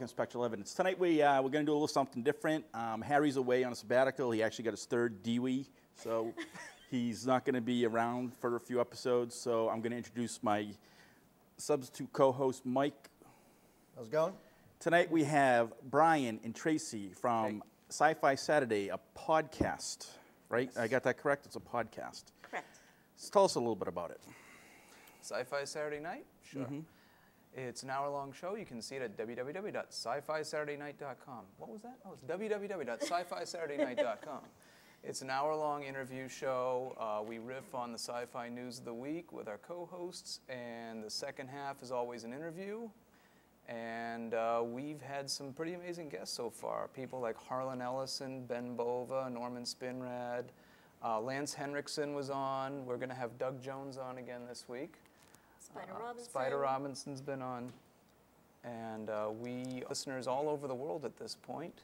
welcome Spektral Evidence. Tonight we, uh, we're going to do a little something different. Um, Harry's away on a sabbatical. He actually got his third DWI, so he's not going to be around for a few episodes. So I'm going to introduce my substitute co-host, Mike. How's it going? Tonight we have Brian and Tracy from Hey. Sci-Fi Saturday, a podcast, right? I got that correct? It's a podcast. Correct. So tell us a little bit about it. Sci-Fi Saturday Night? Sure. It's an hour-long show. You can see it at www.sci-fi-saturday-night.com. What was that? Oh, it's www.sci-fi-saturday-night.com. It's an hour-long interview show. Uh, we riff on the sci-fi news of the week with our co-hosts, and the second half is always an interview. And uh, we've had some pretty amazing guests so far. People like Harlan Ellison, Ben Bova, Norman Spinrad. Uh, Lance Henriksen was on. We're going to have Doug Jones on again this week. Spider Uh, Robinson. Spider Robinson's been on. And uh, we listeners all over the world at this point,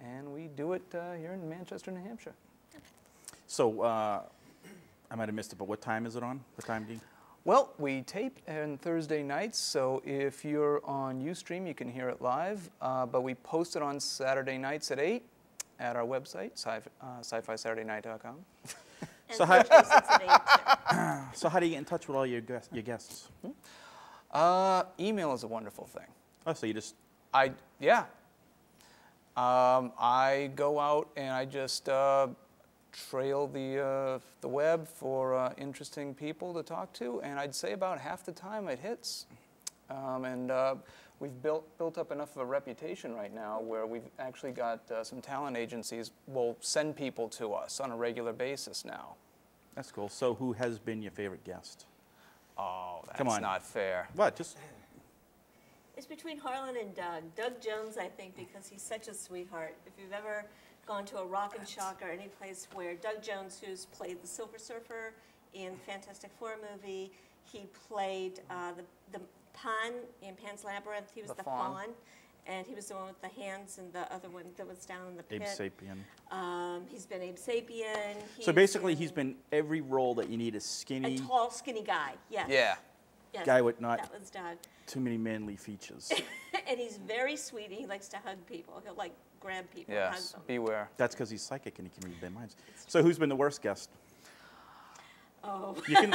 And we do it uh, here in Manchester, New Hampshire. So uh, I might have missed it, but what time is it on? What time, Dean? Well, we tape on Thursday nights, so if you're on Ustream, you can hear it live. Uh, but we post it on Saturday nights at 8 at our website, sci- uh, sci-fi-saturday-night.com. And So how- Thursdays at eight, too. So how do you get in touch with all your guests? Your guests? Uh, email is a wonderful thing. Oh, so you just I yeah. Um, I go out and I just uh, trail the uh, the web for uh, interesting people to talk to, and I'd say about half the time it hits. Um, and uh, we've built built up enough of a reputation right now where we've actually got uh, some talent agencies will send people to us on a regular basis now. that's cool. So who has been your favorite guest? Oh, that's Come on. not fair. What? Just It's between Harlan and Doug. Doug Jones, I think, because he's such a sweetheart. If you've ever gone to a rock and shock or any place where Doug Jones, who's played the Silver Surfer in the Fantastic Four movie, he played uh, the, the Pan in Pan's Labyrinth. He was The the, faun. faun. And he was the one with the hands, and the other one that was down in the pit. Abe. Sapien. Um, he's been Abe Sapien. So basically, he's been every role that you need a a skinny tall, skinny guy. Yes. Yeah. Yes, guy with not- That was Doug. too many manly features. and he's very sweet. He likes to hug people. He'll like grab people and hug Yes. them. Beware. That's because he's psychic and he can read their minds. So who's been the worst guest? Oh, You can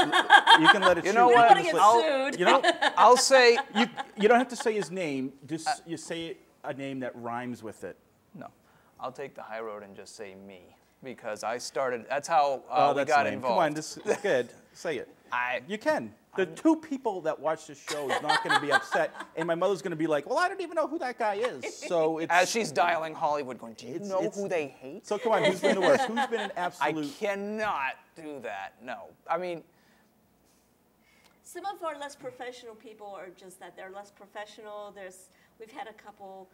you can let it. You shoot. know You what? can I just don't want to let- get sued. You know, I'll say you, you don't have to say his name. Just you say a name that rhymes with it. No, I'll take the high road and just say me because I started. That's how uh, oh, we that's got lame. involved. Come on, just good. Say it. I, You can. The two people that watch this show is not going to be upset, and my mother's going to be like, "Well, I don't even know who that guy is." So it's as she's dialing Hollywood, going, do you It's- know it's- who they hate? so. Come on, who's been the worst? Who's been an absolute? I absolute? cannot do that. No, I mean, some of our less professional people are just that they're less professional. There's we've had a couple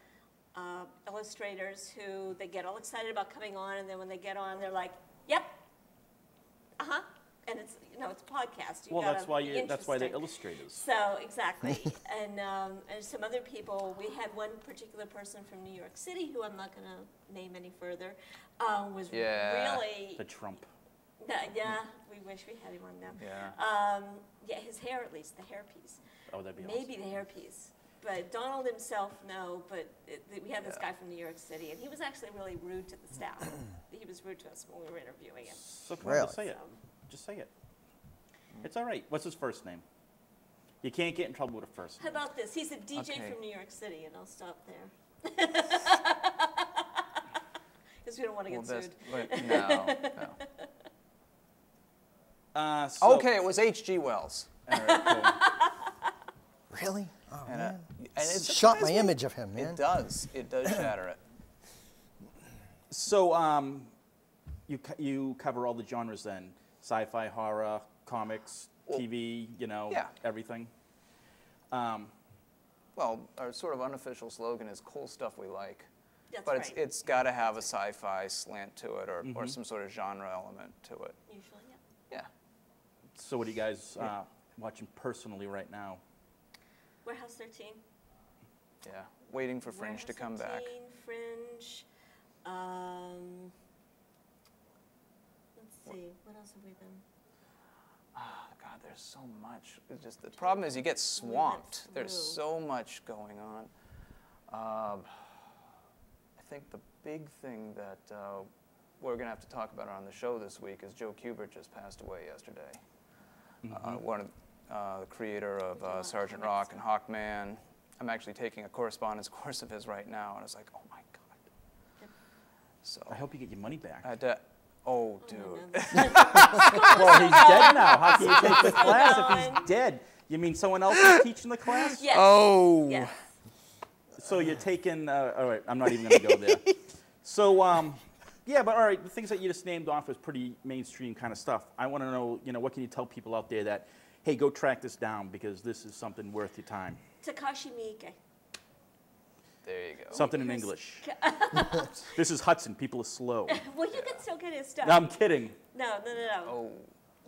uh, illustrators who they get all excited about coming on, and then when they get on, they're like, "Yep, uh huh," and it's you know it's a podcast. You Well, that's why you. That's why they're interesting. illustrators. So exactly, and um, and some other people. We had one particular person from New York City who I'm not going to name any further. Um, was Yeah. really The Trump. yeah, yeah. We wish we had him on now. Yeah. Um, yeah, his hair at least, the hairpiece. Oh, that'd be Maybe the hairpiece. But Donald himself, no. But it, we had this Yeah. guy from New York City, and he was actually really rude to the staff. he was rude to us when we were interviewing him. So come on, say Really? it. Just say it. It's all right. What's his first name? You can't get in trouble with a first name. How name. about this? He's a DJ Okay. from New York City, and I'll stop there. Because we don't want to well, get that's, sued. but no, no. Uh, so, Okay, it was H.G. Wells. All right, cool. Really? Oh, And, uh, man. and it Shot my surprised me. image of him, man. It does. It does shatter it. So, um, you co- you cover all the genres then: sci-fi, horror, comics, Well, TV. You know, yeah. everything. Um, Well, our sort of unofficial slogan is "cool stuff we like," That's but right. it's it's got to have a sci-fi slant to it, or, Mm-hmm. or some sort of genre element to it. Usually, yeah. Yeah. so, what are you guys uh, watching personally right now? Warehouse 13. Yeah. Waiting for Fringe to Warehouse come back. Fringe. Um, let's see, what else have we been? Oh, God, there's so much. It's just the problem is you get swamped. There's so much going on. Um, I think the big thing that uh, we're going to have to talk about on the show this week is Joe Kubert just passed away yesterday. Uh, one of uh, the creator of uh, Sergeant Rock and Hawkman. I'm actually taking a correspondence course of his right now, and it's like, oh my god. So I hope you get your money back. I had to- oh, Oh dude. well, he's dead now. How can you take the class if he's dead? You mean someone else is teaching the class? Yes. Oh. Yes. So you're taking. Uh, all right, I'm not even going to go there. So, um, yeah, but all right, the things that you just named off was pretty mainstream kind of stuff. I want to know, you know, what can you tell people out there that, hey, go track this down because this is something worth your time. Takashi Miike. There you go. Something in English. this is Hudson. People are slow. Well, you can still get his stuff. No, I'm kidding. No, no, no, no. Oh.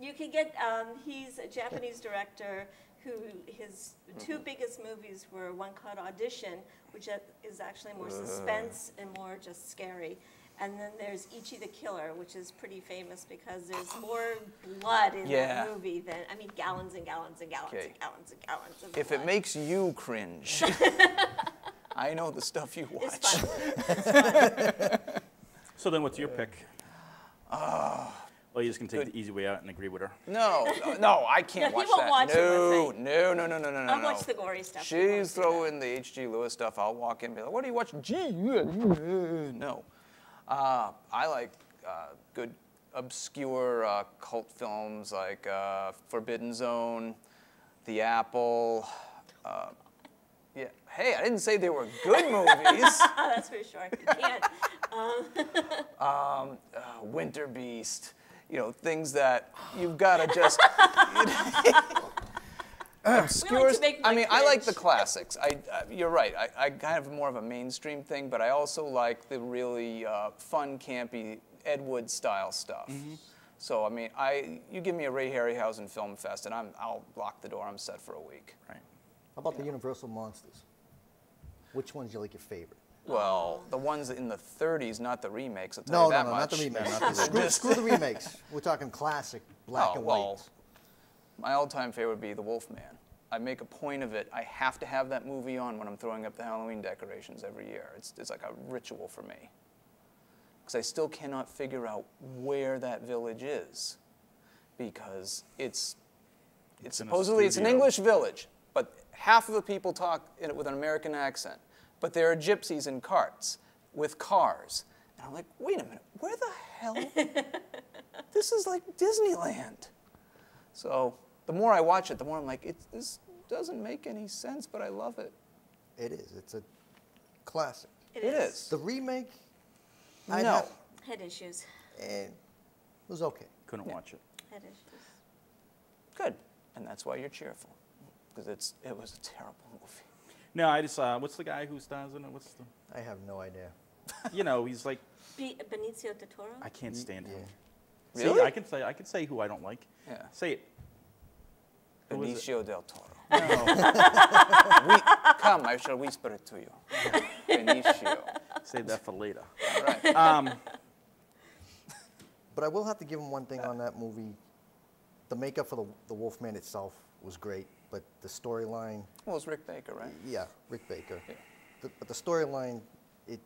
You can get, um, he's a Japanese director who, his two Mm-hmm. biggest movies were one called Audition, which is actually more suspense and more just scary. And then there's Ichi the Killer, which is pretty famous because there's more blood in Yeah. that movie than, I mean, gallons and gallons and gallons Okay. and gallons and gallons of If blood. it makes you cringe, I know the stuff you watch. It's fun. So then, what's your pick? well, you're just gonna take. Good. the easy way out and agree with her. No, no, no, I can't No, he watch won't that. watch no, with me. no, no, no, no, no, no, I'll watch the gory stuff. She's throwing the H.G. Lewis stuff. I'll walk in and be like, "What are you watching?" Gee, no. Uh, I like uh, good obscure uh, cult films like uh, Forbidden Zone, The Apple. Uh, yeah. Hey, I didn't say they were good movies. That's for sure. You can't. um, uh, Winter Beast, you know, things that you've got to just. obscure. to make I Mike mean, I like the classics. I, uh, you're right. I, I kind of more of a mainstream thing, but I also like the really uh, fun, campy Ed Wood style stuff. Mm-hmm. So I mean, I you give me a Ray Harryhausen film fest, and I'm I'll lock the door. I'm set for a week. Right. How about the Universal monsters? Which one's you like your favorite? Well, the ones in the 30s, not the remakes. I'll tell No, you no, that no, much. not the remake. Yeah, not the screw, screw the remakes. We're talking classic black Oh, and well, white. My all-time favorite would be The Wolfman. I make a point of it. I have to have that movie on when I'm throwing up the Halloween decorations every year. It's, it's like a ritual for me. Because I still cannot figure out where that village is. Because it's, it's, It's supposedly it's an. English village, but half of the people talk in it with an American accent. But there are gypsies in carts with cars. And I'm like, wait a minute, where the hell? this is like Disneyland. So the more I watch it, the more I'm like, it, this doesn't make any sense, but I love it. It is. It's a classic. It is. The remake, I'd No. have- Head issues. eh, it was okay. Couldn't watch it. Head issues. Good. And that's why you're cheerful. Because it's it was a terrible movie. No, I just. Uh, what's the guy who stars in it? What's the? I have no idea. You know, he's like. Be- Benicio del Toro? I can't stand him. Yeah. See, Really? I can say I can say who I don't like. Yeah. Say it. Who is it? Benicio del Toro. No. we, come, I shall whisper it to you. Benicio. Save that for later. All right. Um, But I will have to give him one thing on that movie. The makeup for the, the Wolfman itself was great, but the storyline, Well, it's Rick Baker, right? yeah, Rick Baker. Yeah. The, but the storyline, it,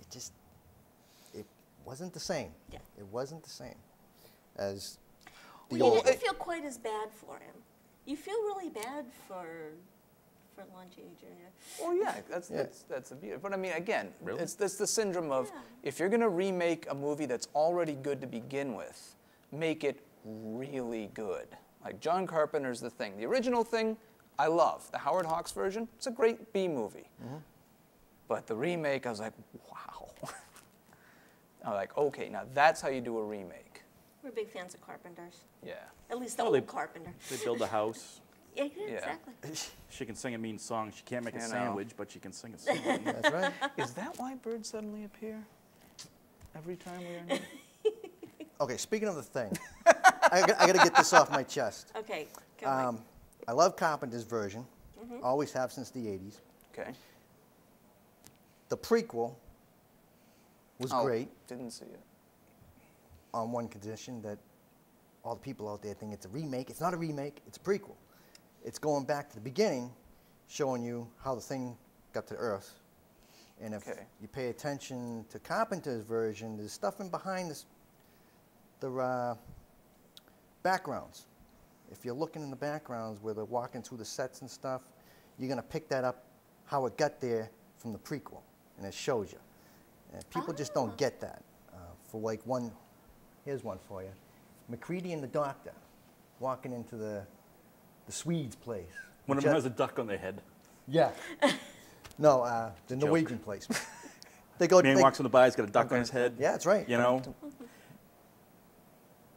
it just, it wasn't the same. Yeah. It wasn't the same as the Well, you old. never feel quite as bad for him. You feel really bad for for Lon Chaney Jr. Well, yeah, that's Yeah. that's that's a beauty. But I mean, again, Really? it's that's the syndrome of Yeah. if you're gonna remake a movie that's already good to begin with, make it really good. Like John Carpenter's The Thing. The original Thing, I love. The Howard Hawks version, it's a great B movie. Mm-hmm. But the remake, I was like, wow. I'm like, okay, now that's how you do a remake. We're big fans of Carpenters. Yeah. At least the Oh, old they- Carpenter. they build a house. Yeah, yeah, Yeah. exactly. She can sing a mean song. She can't make a You know. sandwich, but she can sing a song. That's right. Is that why birds suddenly appear? Every time we are near? Okay, speaking of the thing, I, got, I got to get this off my chest. Okay. Um, I love Carpenter's version. Mm-hmm. Always have since the 80s. Okay. The prequel was Oh, great Didn't see it. on one condition that all the people out there think it's a remake. It's not a remake, it's a prequel. It's going back to the beginning, showing you how the thing got to Earth And if Okay. you pay attention to Carpenter's version, there's stuff in behind this, the uh, backgrounds. If you're looking in the backgrounds where they're walking through the sets and stuff, you're going to pick that up how it got there from the prequel, and it shows you. And people just Ah. don't get that. Uh, for like one, here's one for you. MacReady and the Doctor walking into the the Swedes' place. One of them has a duck on their head. yeah. no, uh, the Norwegian place. They go. Man they- walks on the by, he's got a duck on his head. Yeah, that's right. You know,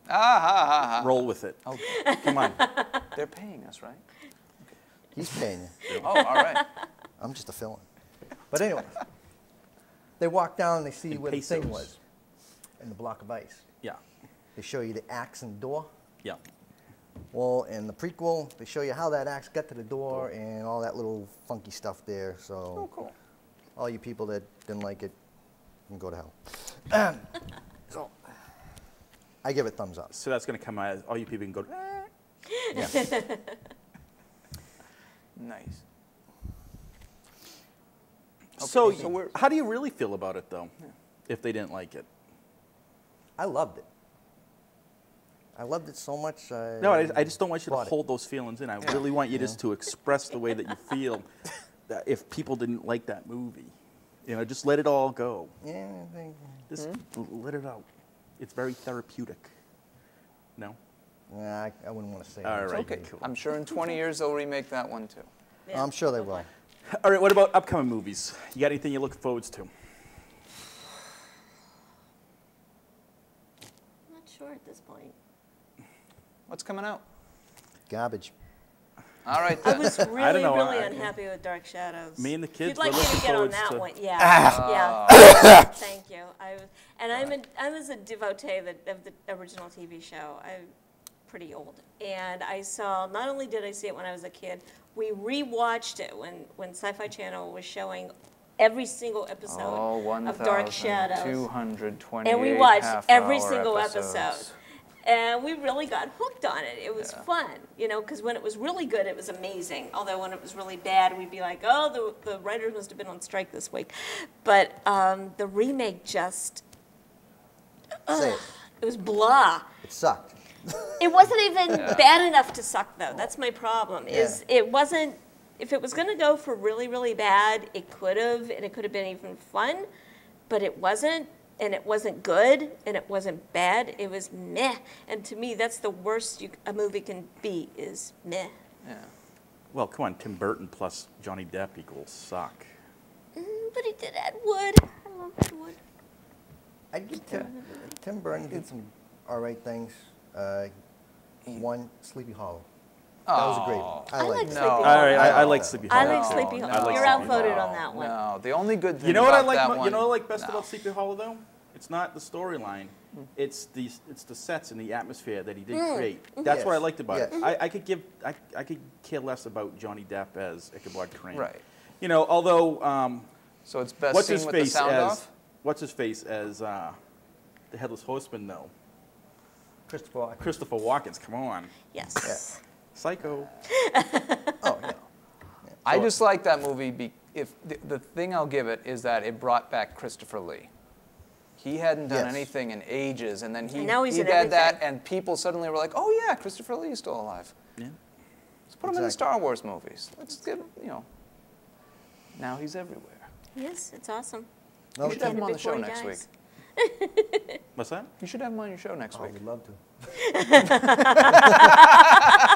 Ah, ha, ha, ha. roll with it. Okay. Come on. They're paying us, right? He's paying you. Oh, all right. I'm just a fill-in. But anyway, they walk down and they see In where the thing was in the block of ice. Yeah. They show you the axe and door. Yeah. Well, in the prequel, they show you how that axe got to the door and all that little funky stuff there. So, Oh, cool. all you people that didn't like it can go to hell. So, I give it thumbs up. So that's going to come out. All you people can go. "Eh." Yeah. Nice. So, so we're- how do you really feel about it, though? If they didn't like it. I loved it. I loved it so much. I No, I, I just don't want you to bought it. hold those feelings in. I really want you just to express the way that you feel. That if people didn't like that movie, you know, just let it all go. Yeah, I think- Just Hmm? let it out. It's very therapeutic. No. Nah, I, I wouldn't want to say. All that. right. Okay. cool. I'm sure in 20 years they'll remake that one too. Yeah, I'm sure they will. All right. What about upcoming movies? You got anything you look forward to? I'm not sure at this point. What's coming out? Garbage. All right I was really, know, really I- unhappy with Dark Shadows. Me and the kids, you'd like we're me to get on that to- one, yeah, yeah. Oh. Thank you. I was, and I'm a, I was a devotee of the, of the original TV show. I'm pretty old, and I saw. Not only did I see it when I was a kid, we rewatched it when when Sci-Fi Channel was showing every single episode Oh, of Dark Shadows. 1,228 And we watched every single episodes. episode. And we really got hooked on it. It was Yeah. fun, you know, because when it was really good, it was amazing. Although when it was really bad, we'd be like, oh, the, the writers must have been on strike this week. But um, the remake just, Say it. it was blah. It sucked. It wasn't even Yeah. bad enough to suck, though. That's my problem. Is it wasn't. If it was going to go for really, really bad, it could have, and it could have been even fun, but it wasn't, and it wasn't good, and it wasn't bad. It was meh, and to me, that's the worst you, a movie can be is meh. Yeah. Well, come on. Tim Burton plus Johnny Depp equals suck. Mm, but he did Ed Wood. I love Ed Wood. I give Tim, Tim Burton did some all right things. Uh, one, Sleepy Hollow. That was a great one. I, I like liked it. Sleepy No. All right. I, I Oh. like Sleepy Hollow. I like too. Sleepy No, Hollow. You're like outvoted Sleepy on that one. No, the only good thing You know what I like? that mo- one, You know what I like best no. about Sleepy Hollow though? It's not the storyline. It's the it's the sets and the atmosphere that he did create. That's what I liked about yes. it. I, I could give I, I could care less about Johnny Depp as Ichabod Crane. Right. You know, although um, So it's best what's seen his with the face sound as off? what's his face as uh, the headless horseman though? Christopher Walken. Christopher Walken's. Come on, Yes. Psycho. Oh, yeah. I So- just like that movie. Be, if the, the thing I'll give it is that it brought back Christopher Lee. He hadn't done Yes. anything in ages, and then he, And now he's he in had that, and people suddenly were like, "Oh yeah, Christopher Lee's still alive. Yeah. Let's put him in the Star Wars movies. Let's get you know." Now he's everywhere. Yes, it's awesome. No, You should have him on the show he next week. What's that? You should have him on your show next oh, week. we'd love to.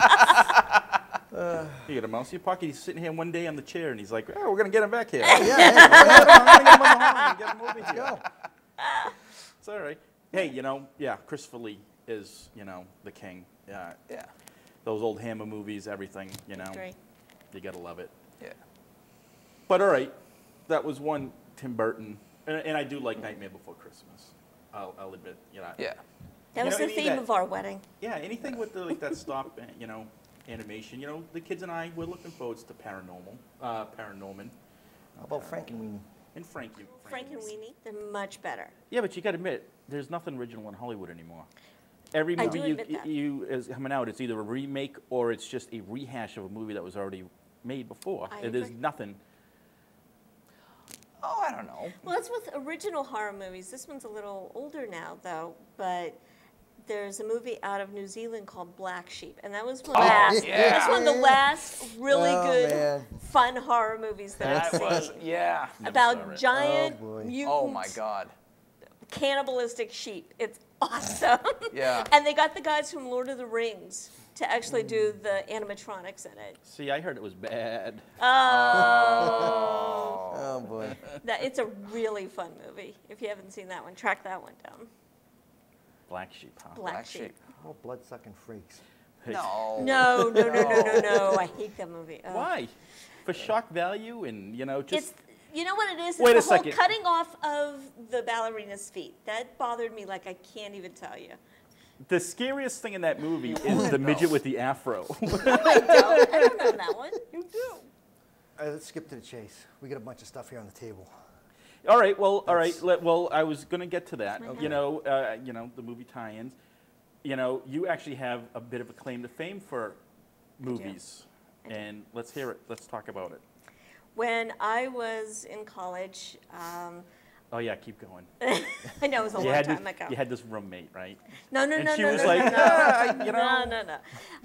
You got a mouse in your pocket. He's sitting here one day on the chair, and he's like, "Oh, we're gonna get him back here. Yeah, yeah. I'm get him on the horn and get him over here." Go. It's all right. Hey, you know, yeah, Christopher Lee is, you know, the king. Yeah, Yeah, those old Hammer movies, everything, you know, Great. you gotta love it. yeah. But all right, that was one Tim Burton, and, and I do like Nightmare Before Christmas. I'll, I'll admit, you know. Yeah. That You was know, the theme that- of our wedding. Yeah, anything with the, like that stop, uh, you know, animation. You know, the kids and I, we're looking forward to Paranormal, uh, Paranorman, How about Frankenweenie? and Weenie? And Frankie. Frank and Frankie's. Weenie, they're much better. Yeah, but you got to admit, there's nothing original in Hollywood anymore. Every I movie do you, admit that. you is coming out, it's either a remake or it's just a rehash of a movie that was already made before. I There's agree. nothing. Oh, I don't know. Well, that's with original horror movies. This one's a little older now, though, but there's a movie out of New Zealand called Black Sheep, and that was one of the last. yeah. That's one of the last really Oh, good, man. fun horror movies that, That I've was, seen. yeah. About giant Oh, mutant Oh my God. cannibalistic sheep. It's awesome. Yeah. and they got the guys from Lord of the Rings to actually do Mm. the animatronics in it. See, I heard it was bad. Oh, Oh boy. that, it's a really fun movie. If you haven't seen that one, track that one down. Black sheep, huh? Black, Black Sheep. Sheep. Oh, blood sucking freaks. No. No, no, no, no, no, no. I hate that movie. Ugh. Why? For shock value and you know just. It's you know what it is. It's Wait the a whole second. cutting off of the ballerina's feet. That bothered me like I can't even tell you. The scariest thing in that movie is the midget with the afro. I don't. I don't know that one. you do. All right, let's skip to the chase. We got a bunch of stuff here on the table. All right. Well, all right. Let, well, I was going to get to that. Okay. You know, uh, you know, the movie tie-ins. You know, you actually have a bit of a claim to fame for movies, and let's hear it. Let's talk about it. When I was in college, um, Oh yeah, keep going. I know it was a you long had time this, ago. You had this roommate, right? No, no, and no, she no, was no, like, no, no. "Ah, you know, no, no, no.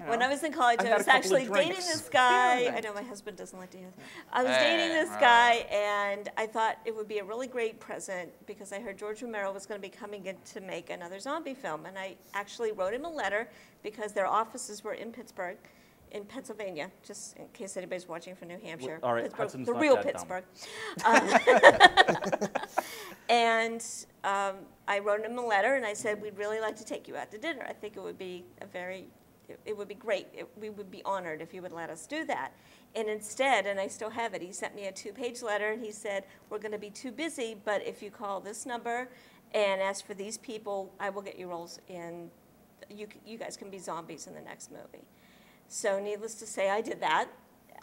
When I was in college, I've I was actually dating this guy. Yeah. I know my husband doesn't like to hear that. I was dating this guy, and I thought it would be a really great present because I heard George Romero was going to be coming in to make another zombie film. And I actually wrote him a letter because their offices were in Pittsburgh. In Pennsylvania, just in case anybody's watching from New Hampshire. all right, Pittsburgh, Hudson's the real that dumb. Pittsburgh. And um, I wrote him a letter and I said, we'd really like to take you out to dinner. I think it would be a very, it, it would be great. It, we would be honored if you would let us do that. And instead, and I still have it, he sent me a two page letter and he said, We're going to be too busy, but if you call this number and ask for these people, I will get you roles in, you, you guys can be zombies in the next movie. So, needless to say, I did that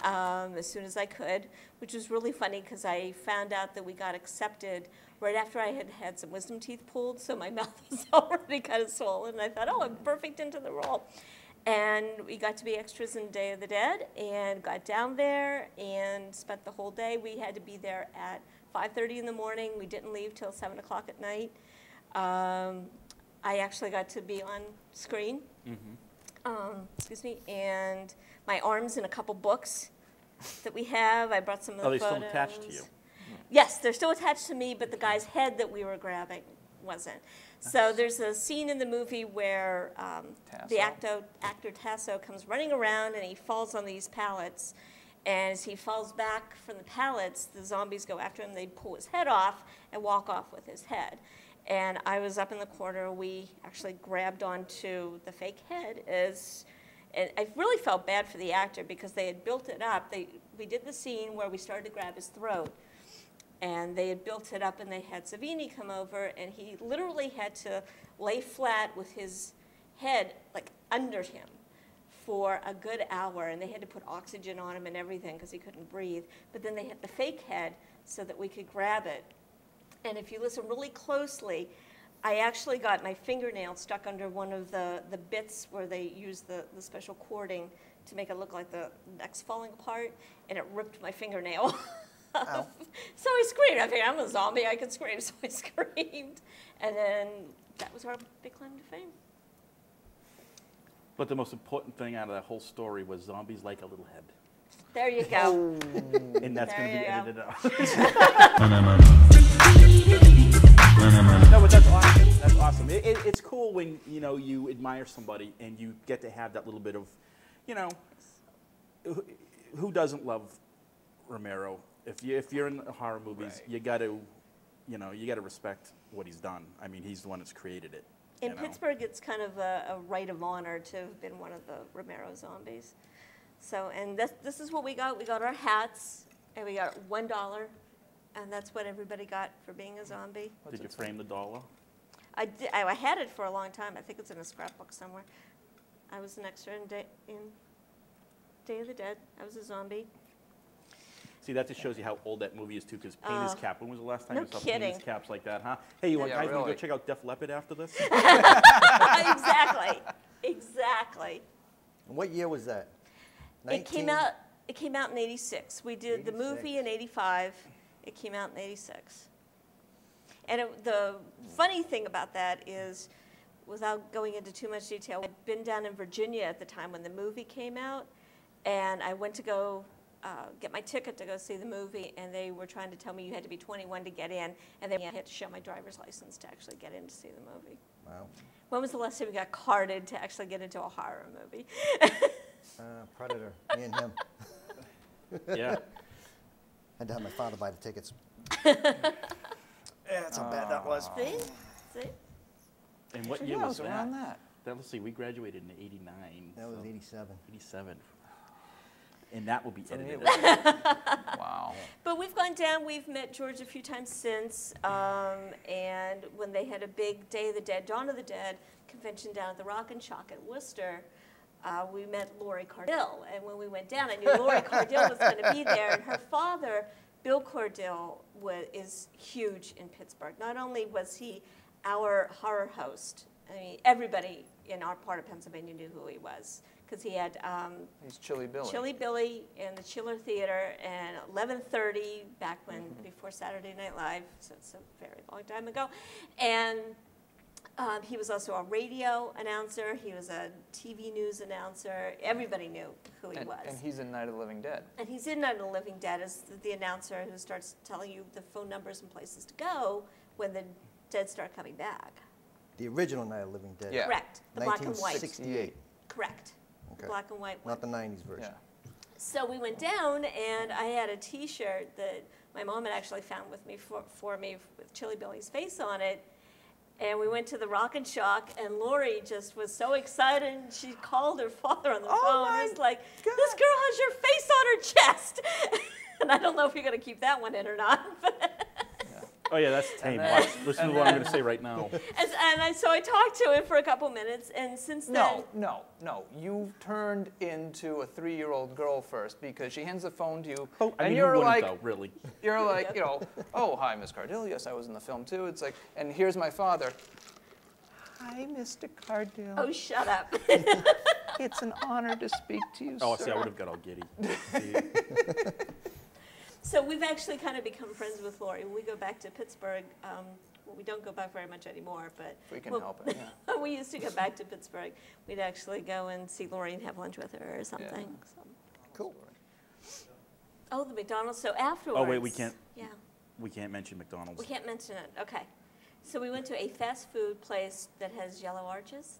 um, as soon as I could, which was really funny because I found out that we got accepted right after I had had some wisdom teeth pulled, so my mouth was already kind of swollen. And I thought, oh, I'm perfect into the role. And we got to be extras in Day of the Dead and got down there and spent the whole day. We had to be there at 5.30 in the morning. We didn't leave till 7 o'clock at night. Um, I actually got to be on screen um, excuse me, and my arms in a couple books that we have. I brought some of the Are they still attached to you? Yes, they're still attached to me, but the guy's head that we were grabbing wasn't. So there's a scene in the movie where um, the Taso. actor, actor Taso comes running around and he falls on these pallets. And as he falls back from the pallets, the zombies go after him. They pull his head off and walk off with his head. And I was up in the corner. We actually grabbed onto the fake head as, and I really felt bad for the actor because they had built it up. They, we did the scene where we started to grab his throat and they had built it up and they had Savini come over and he literally had to lay flat with his head like under him for a good hour and they had to put oxygen on him and everything because he couldn't breathe but then they had the fake head so that we could grab it. And if you listen really closely i actually got my fingernail stuck under one of the, the bits where they use the, the special cording to make it look like the neck's falling apart and it ripped my fingernail Ow. Oh. so I screamed. I think I'm a zombie. I could scream, so I screamed. And then that was our big claim to fame. But the most important thing out of that whole story was zombies like a little head, There you go. and that's going to be There edited out. no, but that's awesome. That's awesome. It, it, it's cool when you know you admire somebody and you get to have that little bit of, you know, who, who doesn't love Romero? If you if you're in horror movies, Right. you got to, you know, you got to respect what he's done. I mean, he's the one that's created it. In you know? Pittsburgh, it's kind of a, a right of honor to have been one of the Romero zombies. So, and this, this is what we got. We got our hats, and we got one dollar, and that's what everybody got for being a zombie. Did you frame the dollar? I, did, I, I had it for a long time. I think it's in a scrapbook somewhere. I was an extra in Day, in Day of the Dead. I was a zombie. See, that just shows you how old that movie is too. Because Painter's Oh. Uh, Cap. When was the last time No you saw kidding. Painter's Caps like that, huh? Hey, you want Yeah, guys want to go check out Def Leppard after this? exactly. Exactly. And what year was that? It came out. It came out in '86. We did the movie in '85, It came out in 86. And it, the funny thing about that is, without going into too much detail, I'd been down in Virginia at the time when the movie came out, and I went to go uh, get my ticket to go see the movie, and they were trying to tell me you had to be 21 to get in, and then I had to show my driver's license to actually get in to see the movie. Wow. When was the last time you got carded to actually get into a horror movie? Uh, Predator, me and him. Yeah. Had to have my father buy the tickets. yeah, that's how bad that was. see? See? And what So year yeah, was was that? around that. That let's see, we graduated in '89. That was 87. 87. And that will be For edited. wow. But we've gone down, we've met George a few times since, um, and when they had a big Day of the Dead, Dawn of the Dead convention down at the Rock and Shock at Worcester, uh, we met Lori Cardille. And when we went down, I knew Lori Cardille was going to be there. And her father, Bill Cardille, wa is huge in Pittsburgh. Not only was he our horror host, I mean, everybody in our part of Pennsylvania knew who he was because he had um, He's Chilly Billy. Chilly Billy in the Chiller Theater and 11:30 back when before Saturday Night Live, so it's a very long time ago, and um, he was also a radio announcer. He was a TV news announcer. Everybody knew who he and, was. and he's in Night of the Living Dead. And he's in Night of the Living Dead as the, the announcer who starts telling you the phone numbers and places to go when the dead start coming back. The original Night of the Living Dead. Yeah. Correct. The black and white. 1968. Correct. Okay. Black and white one. Not the 90s version. Yeah. So we went down, and I had a T-shirt that my mom had actually found with me for, for me with Chilly Billy's face on it. And we went to the Rock and Shock, and Lori just was so excited. And she called her father on the Oh phone. my and was like, "This girl has your face on her chest." and I don't know if you're going to keep that one in or not. But Oh yeah, that's tame. then- Watch. Listen to what I'm going to say right now. and, and I, so I talked to him for a couple minutes, and since then, No, no, no. You turned into a three-year-old girl first because she hands the phone to you, Oh, I and mean, you're who like, though, really? you're like, you know, oh hi, Miss Cardille. Yes, I was in the film too. It's like, and here's my father. Hi, Mr. Cardille. oh, shut up. It's an honor to speak to you, Oh, sir. see, I would have got all giddy. See, So we've actually kind of become friends with Lori. When we go back to Pittsburgh, um, well, we don't go back very much anymore, but If we can well, help it, yeah. we used to go back to Pittsburgh, we'd actually go and see Lori and have lunch with her or something. So. Cool. Oh, the McDonald's. So afterwards. Oh, wait, we can't- Yeah, we can't mention McDonald's. we can't mention it. Okay. So we went to a fast food place that has yellow arches.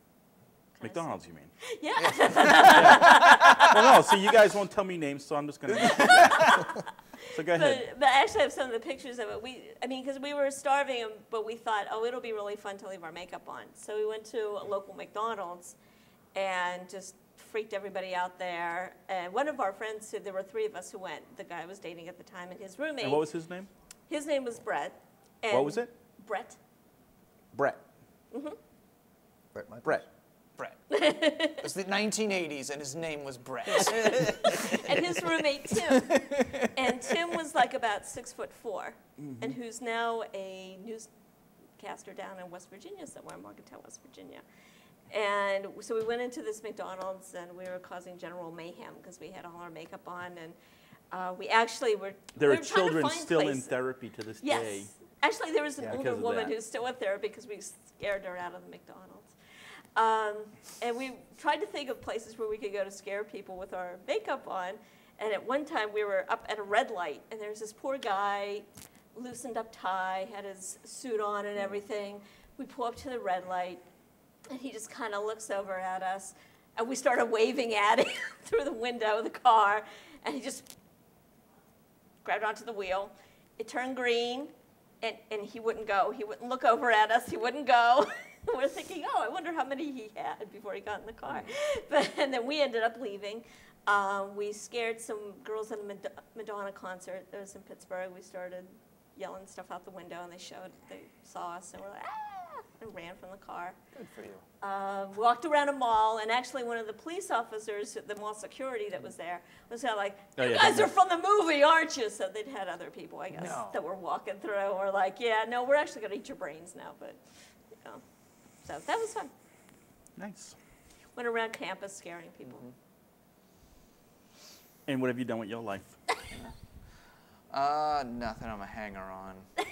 Kinda McDonald's, you mean? s- Yeah. well, no. See, you guys won't tell me names, so I'm just going to. So go ahead. But, but I actually have some of the pictures of it. We, I mean, because we were starving, but we thought, oh, it'll be really fun to leave our makeup on. So we went to a local McDonald's and just freaked everybody out there. And one of our friends, who- there were three of us who went. The guy I was dating at the time, and his roommate. And what was his name? his name was Brett. What was it? Brett. Brett. Mhm. Brett Michaels. Brett. Brett. it was the 1980s, and his name was Brett. and his roommate Tim. And Tim was like about six foot 4 and who's now a newscaster down in West Virginia somewhere, Morgantown, West Virginia. And so we went into this McDonald's and we were causing general mayhem because we had all our makeup on and uh, we actually were. There we are were trying to children find still in therapy to this Yes. day. Actually, there was an Yeah. older woman that. who's still in therapy because we scared her out of the McDonald's. Um, and we tried to think of places where we could go to scare people with our makeup on. And at one time, we were up at a red light, and there's this poor guy, loosened up tie, had his suit on and everything. We pull up to the red light, and he just kind of looks over at us. And we started waving at him through the window of the car, and he just grabbed onto the wheel. It turned green, and, and he wouldn't go. He wouldn't look over at us. He wouldn't go. We're thinking, oh, I wonder how many he had before he got in the car. But and then we ended up leaving. Um, we scared some girls at a Mad- Madonna concert that was in Pittsburgh. We started yelling stuff out the window, and they showed, they saw us, and we're like, ah, and ran from the car Good for you. uh, walked around a mall, and actually one of the police officers, the mall security that was there, was kind of like, Oh, "You yeah, guys are from the movie, aren't you?" So they'd had other people, I guess, No. that were walking through, were like, "Yeah, no, we're actually going to eat your brains now," but, you know, so that was fun. Nice. Went around campus scaring people. And what have you done with your life? Uh, nothing. I'm a hanger-on.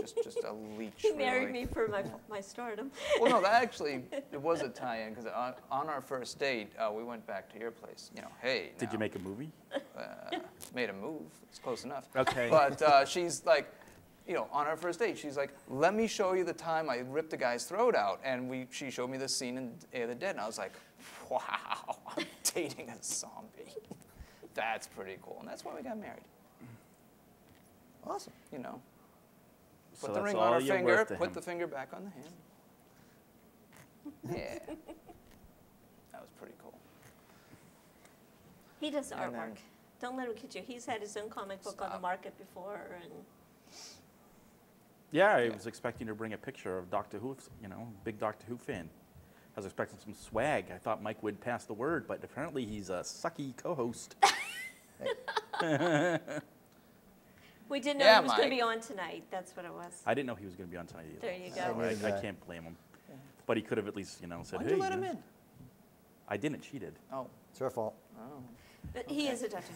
just, just a leech. He married really. me for my, my stardom. Well, no, that actually it was a tie-in because on, on our first date, uh, we went back to your place. You know, hey. Did you make a movie? uh, made a move? It's close enough. Okay. But uh, she's like, you know, on our first date, she's like, "Let me show you the time I ripped a guy's throat out," and we she showed me the scene in Day of the Dead, and I was like, "Wow, I'm dating a zombie. That's pretty cool." And that's why we got married. Awesome. You know, So put the ring on her finger, put him. the finger back on the hand. Yeah. that was pretty cool. He does artwork. Don't let him kid you. He's had his own comic book on the market before, and Yeah, I Yeah. was expecting to bring a picture of Doctor Who, you know, big Doctor Who fan. I was expecting some swag. I thought Mike would pass the word, but apparently he's a sucky co-host. we didn't know Yeah, he was going to be on tonight. That's what it was. I didn't know he was going to be on tonight either. There you go. I, I I. can't blame him. But he could have at least, you know, said, Why'd "Hey." you let know. him in? I didn't. Cheated. Oh, It's her fault. oh. But he is a Doctor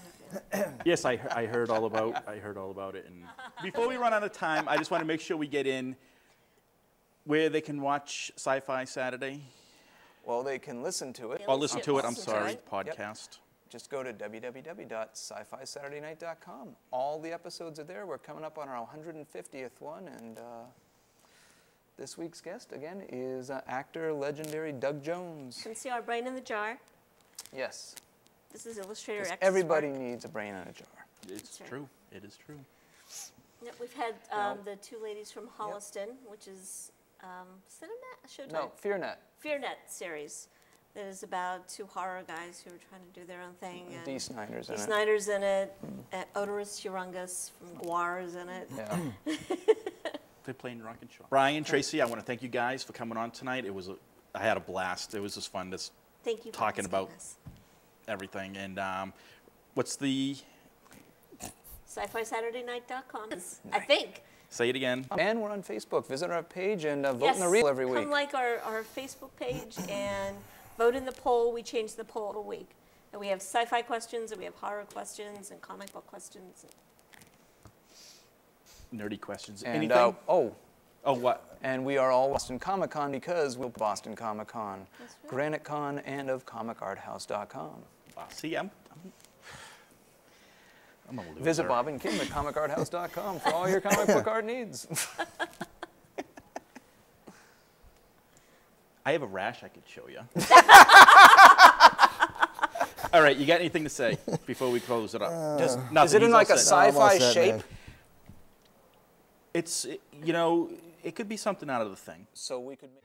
Yes, I, I heard all about I heard all about it. And before we run out of time, I just want to make sure we get in where they can watch Sci-Fi Saturday Well, they can listen to it. Yeah. or listen to it. I'm sorry, it. podcast. Just go to www.sci-fi-saturday-night.com. All the episodes are there. We're coming up on our 150th one, and uh, this week's guest again is uh, actor legendary Doug Jones. You can see our brain in the jar. Yes, This is Illustrator 'cause X's everybody work. needs a brain in a jar. It's right. true. It is true. Yep, we've had Now- um, the two ladies from Holliston, which is um, Cinemax, Showtime, No, FearNet. FearNet series. That is about two horror guys who are trying to do their own thing. and Dee Snider's in Dee it. Snider's in it. Uh, Oderus Urungus from Gwar is in it. Yeah. They're playing Rock and Show. Brian, Tracy, I want to thank you guys for coming on tonight. It was a, I had a blast. It was just fun, just Thank you Talking about- us. Everything. And um, what's the? Sci-fi-saturday-night.com. I think. Say it again. and we're on Facebook. Visit our page and uh, vote yes. in the reel every week. Come like our, our Facebook page and vote in the poll. We change the poll a week. And we have sci-fi questions, and we have horror questions, and comic book questions. Nerdy questions. and Anything? uh, oh, oh, what? and we are all Boston Comic Con because we're Boston Comic Con, That's right. Granite Con, and of ComicArtHouse.com. Wow, see, I'm. I'm, I'm a loser. Visit Bob and Kim at ComicArtHouse.com for all your comic book art needs. I have a rash I could show you. All right, you got anything to say before we close it up? Uh, Does, Nothing, is it in like a set. No, I'm all sci-fi shape? man. It's you know, it could be something out of the thing. So we could make.